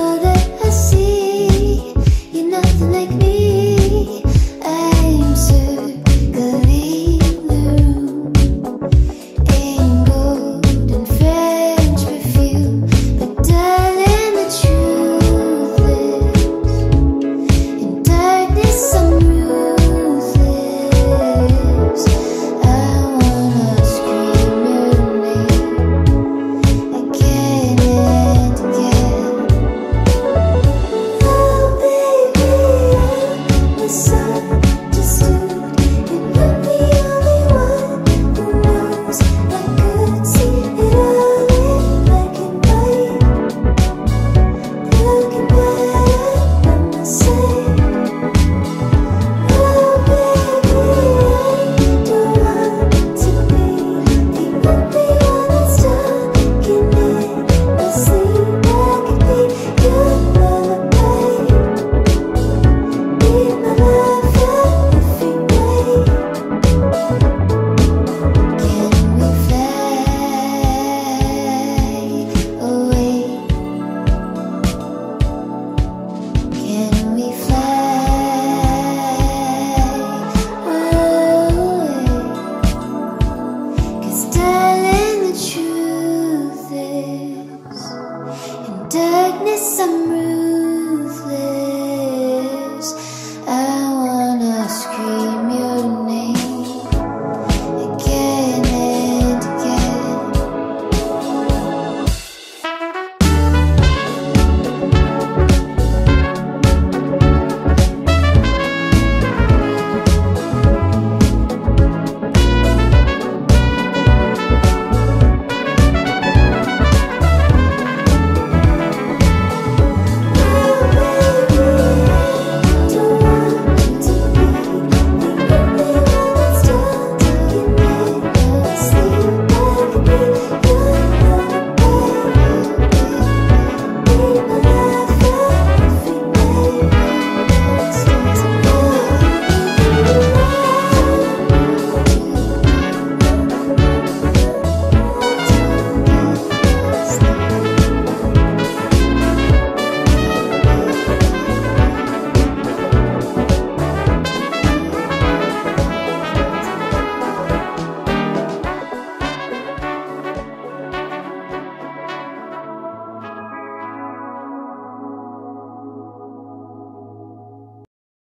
other